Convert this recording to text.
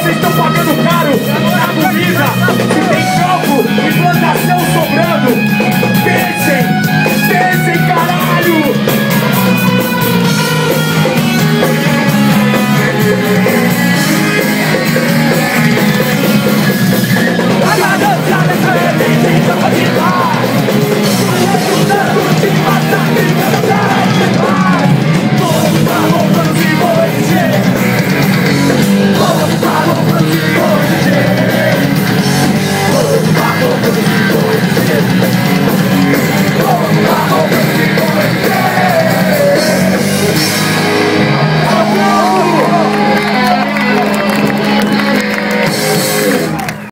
Vocês estão pagando caro